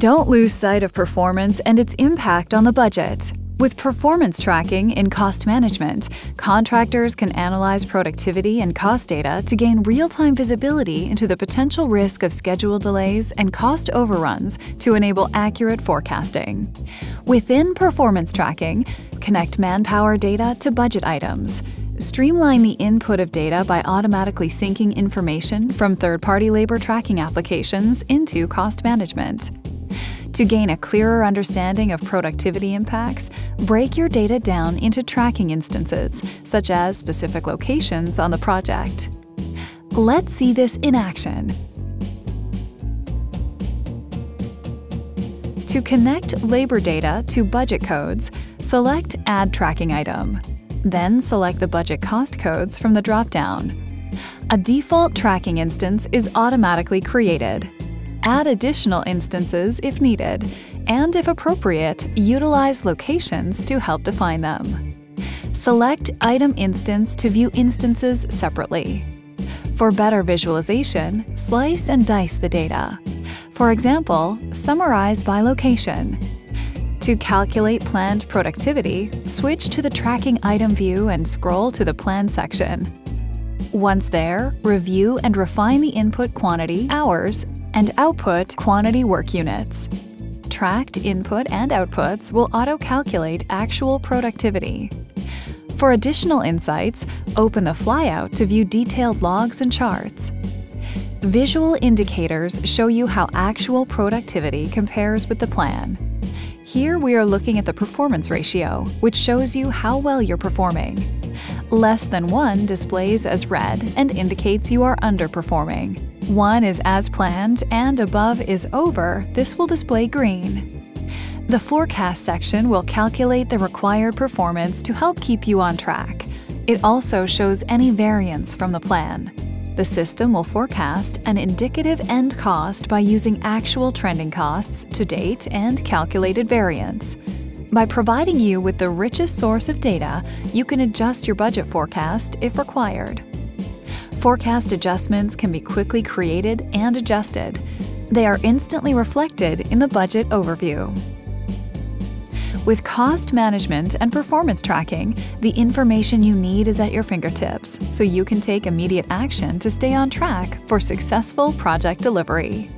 Don't lose sight of performance and its impact on the budget. With performance tracking in cost management, contractors can analyze productivity and cost data to gain real-time visibility into the potential risk of schedule delays and cost overruns to enable accurate forecasting. Within performance tracking, connect manpower data to budget items. Streamline the input of data by automatically syncing information from third-party labor tracking applications into cost management. To gain a clearer understanding of productivity impacts, break your data down into tracking instances, such as specific locations on the project. Let's see this in action. To connect labor data to budget codes, select Add Tracking Item. Then select the budget cost codes from the dropdown. A default tracking instance is automatically created. Add additional instances if needed, and if appropriate, utilize locations to help define them. Select Item Instance to view instances separately. For better visualization, slice and dice the data. For example, summarize by location. To calculate planned productivity, switch to the Tracking Item view and scroll to the Plan section. Once there, review and refine the input quantity, hours, and output quantity work units. Tracked input and outputs will auto-calculate actual productivity. For additional insights, open the flyout to view detailed logs and charts. Visual indicators show you how actual productivity compares with the plan. Here we are looking at the performance ratio, which shows you how well you're performing. Less than 1 displays as red and indicates you are underperforming. 1 is as planned and above is over, this will display green. The forecast section will calculate the required performance to help keep you on track. It also shows any variance from the plan. The system will forecast an indicative end cost by using actual trending costs to date and calculated variance. By providing you with the richest source of data, you can adjust your budget forecast if required. Forecast adjustments can be quickly created and adjusted. They are instantly reflected in the budget overview. With cost management and performance tracking, the information you need is at your fingertips, so you can take immediate action to stay on track for successful project delivery.